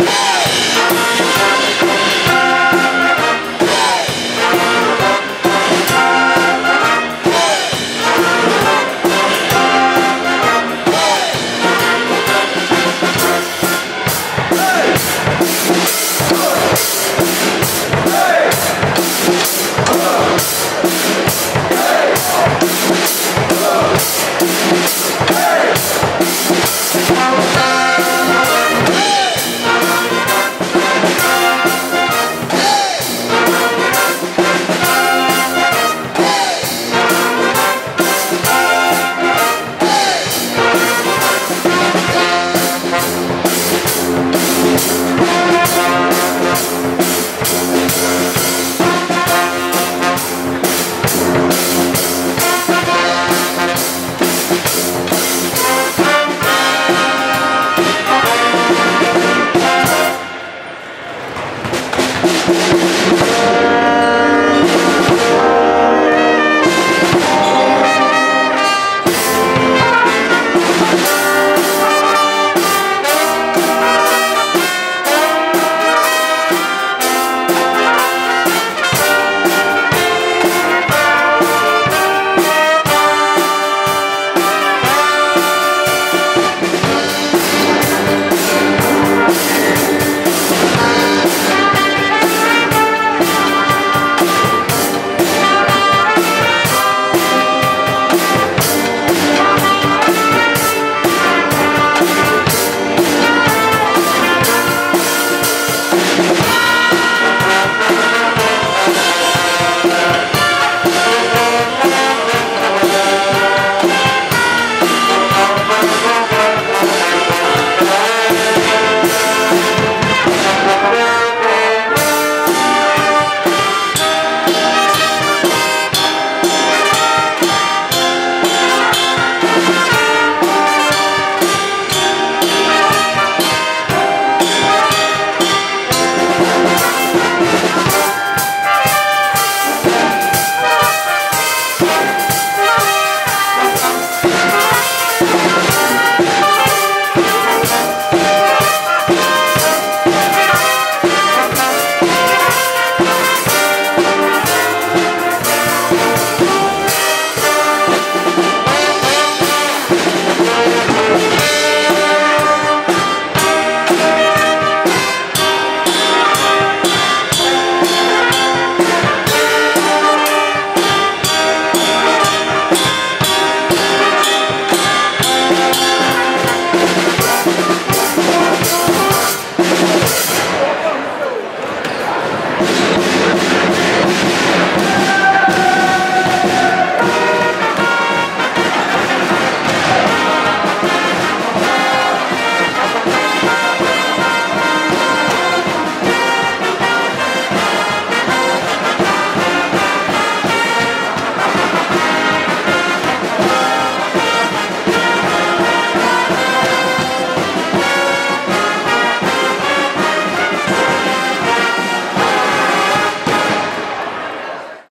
you